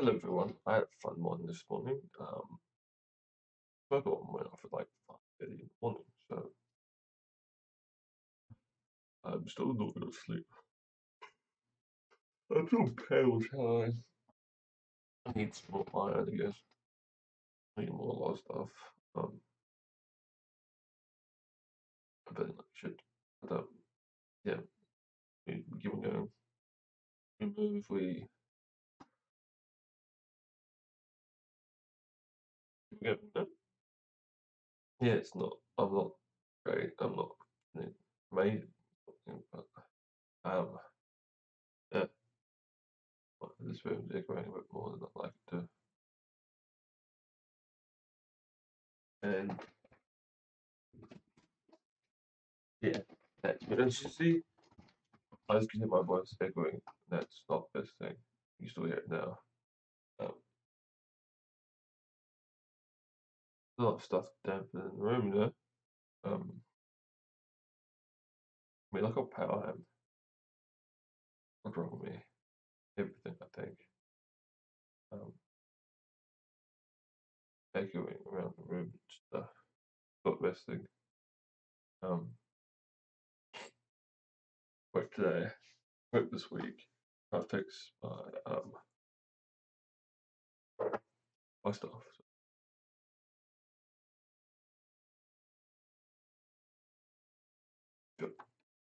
Hello everyone, I had a fun one this morning. Um, my phone went off at like 5.30 in the morning, so I'm still not going to sleep. I'm so pale, Charlie. I need some more iron, I guess. I need more a lot of stuff. Um, I bet I should. But um, yeah, we we give it a go. We give it Yeah, it's not. I'm not great. I'm not amazing, um, yeah. This room decorating a bit more than I'd like to. And yeah, that's but as you see, I just can hear my voice echoing. That's not best thing. You still hear it now. Um, a lot of stuff dampening in the room, you know. Um, I mean, look how pale I am. What's wrong with me? Everything, I think. Um, echoing around the room and stuff. Best thing. Um, work today, work this week. I fix my um my stuff. Good.